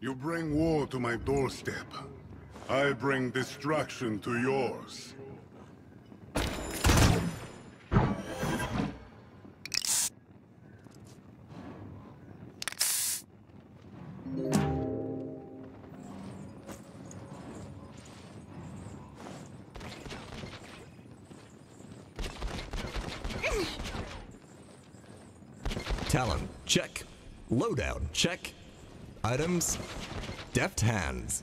You bring war to my doorstep. I bring destruction to yours. Talent, check. Loadout, check. Items, deft hands.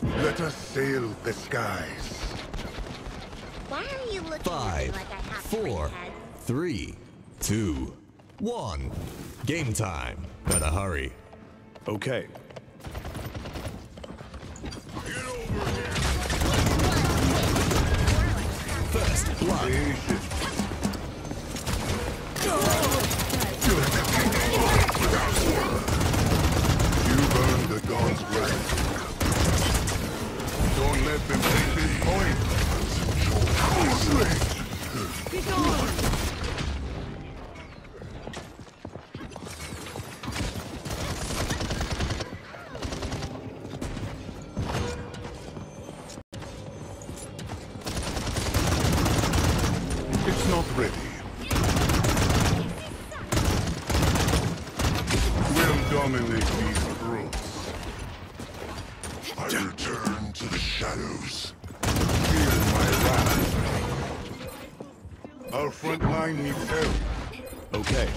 Let us sail the skies. Why are you looking at me Five, like I have four, three heads? three, two, one. Game time. Better hurry. Okay. Blood. Our front line needs help. Okay.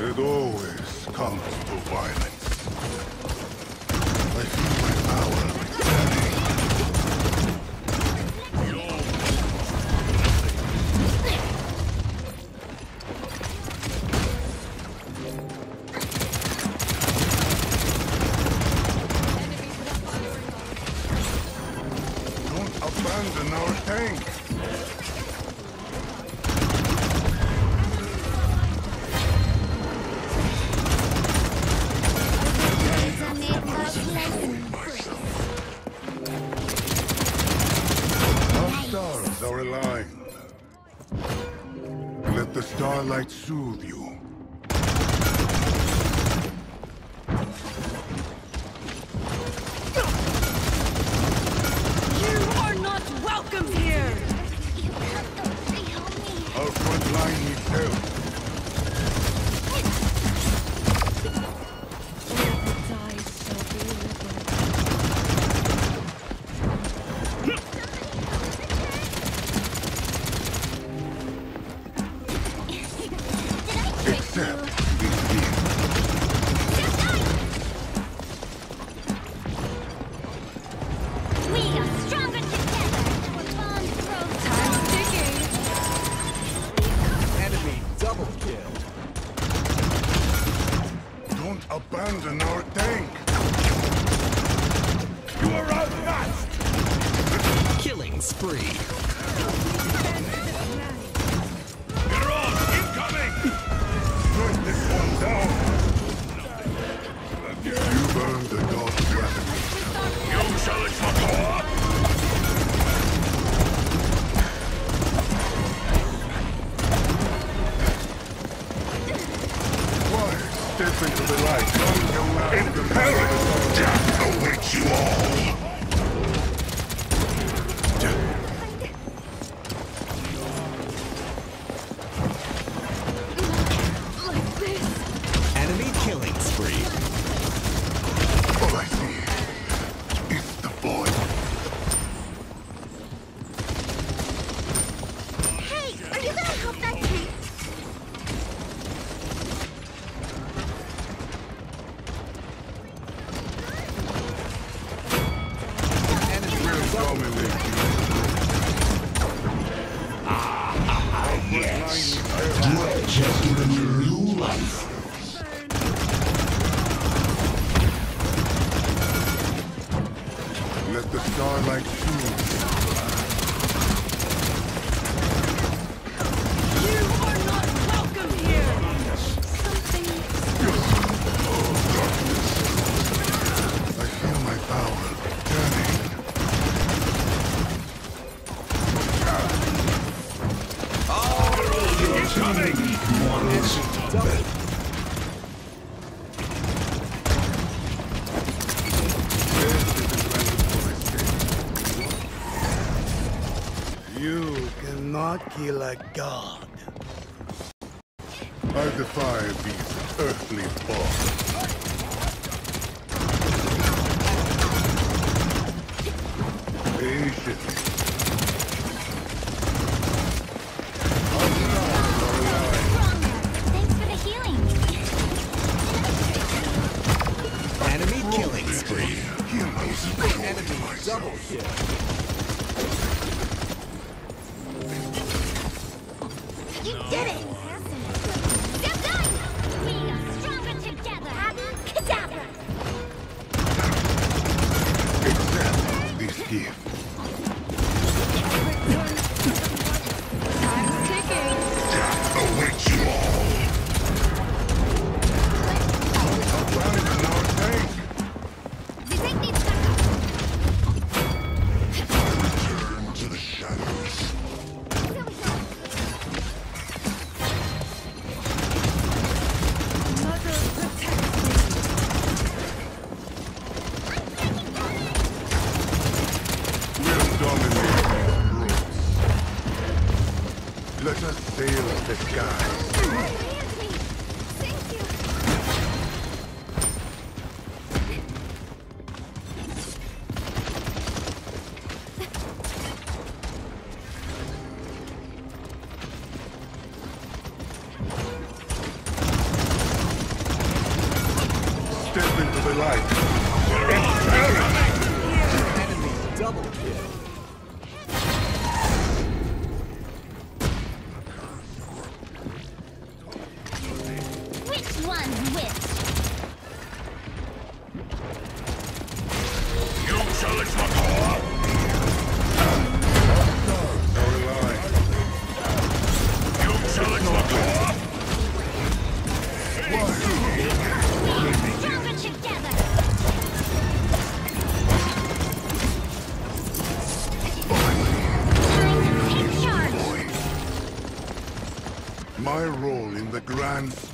It always comes to violence. Abandon our tank. Stars are aligned. Let the starlight soothe. You double kill. Don't abandon our You. Yes. Just you new life. Let the starlight soothe. Not kill a god. I defy these earthly bonds. Patiently. Let us sail the you! Step into the light. Enemy double kill.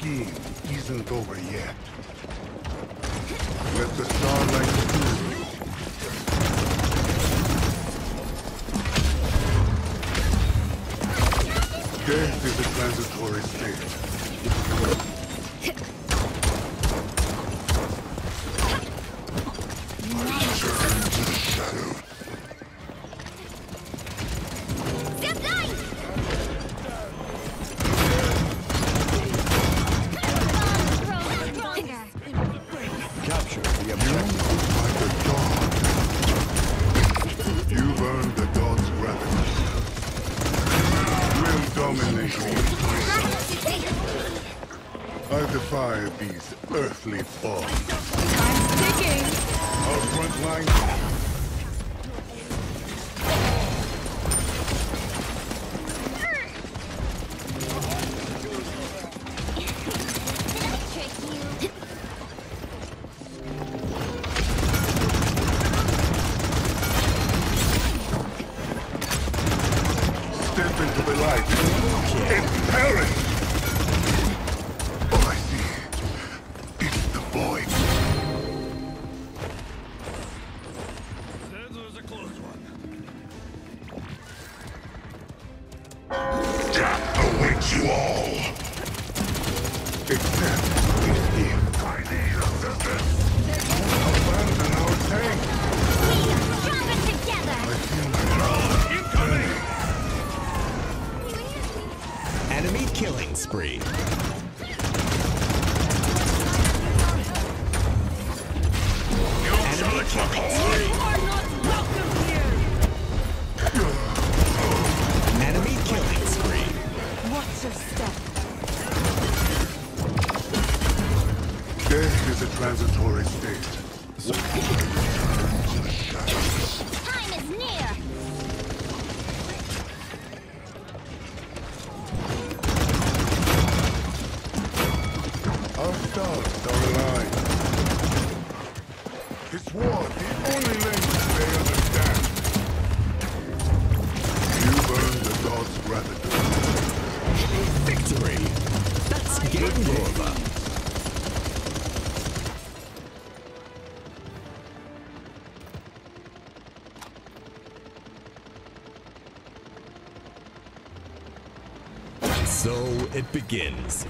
Scheme isn't over yet. I defy these earthly bonds. Time's ticking. Our front line step into the light and perish. You all. Assistance. Abandon our tank. We are stronger together! I feel my Incoming! Enemy killing spree. You shall explore! Stars are aligned. It's war, the only language they understand. You've earned the god's gratitude. Victory. That's game over. So it begins.